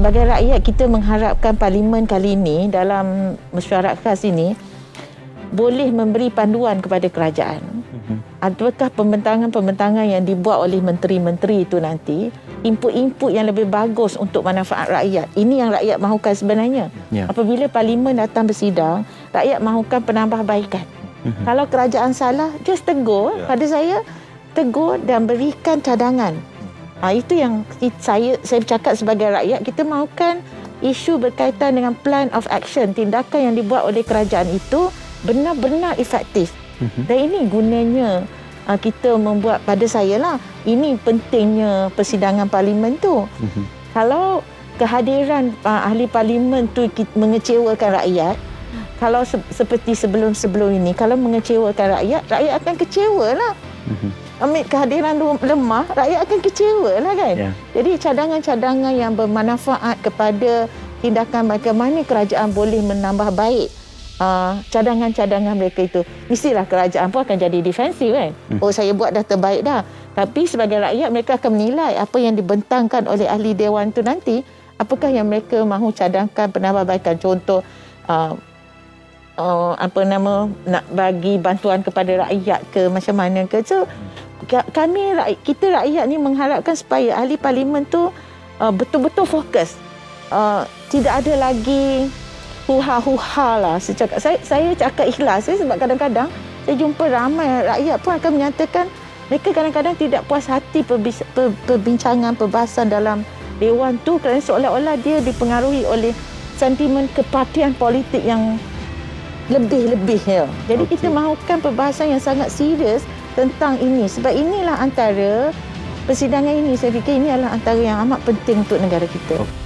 sebagai rakyat kita mengharapkan parlimen kali ini dalam mesyuarat khas ini boleh memberi panduan kepada kerajaan. Mm-hmm. Adakah pembentangan-pembentangan yang dibuat oleh menteri-menteri itu nanti input-input yang lebih bagus untuk manfaat rakyat. Ini yang rakyat mahukan sebenarnya. Yeah. Apabila parlimen datang bersidang, rakyat mahukan penambahbaikan. Mm-hmm. Kalau kerajaan salah, just tegur yeah. pada saya, tegur dan berikan cadangan. Ha, itu yang saya saya bercakap sebagai rakyat, kita mahukan isu berkaitan dengan plan of action, tindakan yang dibuat oleh kerajaan itu benar-benar efektif. Mm-hmm. Dan ini gunanya uh, kita membuat pada saya lah. Ini pentingnya persidangan parlimen tu. Mm-hmm. Kalau kehadiran uh, ahli parlimen tu mengecewakan rakyat, kalau se- seperti sebelum-sebelum ini, kalau mengecewakan rakyat, rakyat akan kecewa lah. Mm-hmm. Ambil kehadiran lemah, rakyat akan kecewa lah kan. Yeah. Jadi cadangan-cadangan yang bermanfaat kepada tindakan bagaimana kerajaan boleh menambah baik uh, cadangan-cadangan mereka itu mestilah kerajaan pun akan jadi defensif kan hmm. oh saya buat dah terbaik dah tapi sebagai rakyat mereka akan menilai apa yang dibentangkan oleh ahli dewan itu nanti apakah yang mereka mahu cadangkan penambahbaikan contoh uh, uh, apa nama nak bagi bantuan kepada rakyat ke macam mana ke. So kami kita rakyat ni mengharapkan supaya ahli parlimen tu uh, betul-betul fokus. Uh, tidak ada lagi huha-huha lah secakap saya saya cakap ikhlas saya sebab kadang-kadang saya jumpa ramai rakyat pun akan menyatakan mereka kadang-kadang tidak puas hati perbincangan perbahasan dalam dewan tu kerana seolah-olah dia dipengaruhi oleh sentimen kepartian politik yang lebih-lebih ya. Jadi okay. kita mahukan perbahasan yang sangat serius tentang ini sebab inilah antara persidangan ini saya fikir ini adalah antara yang amat penting untuk negara kita. Okay.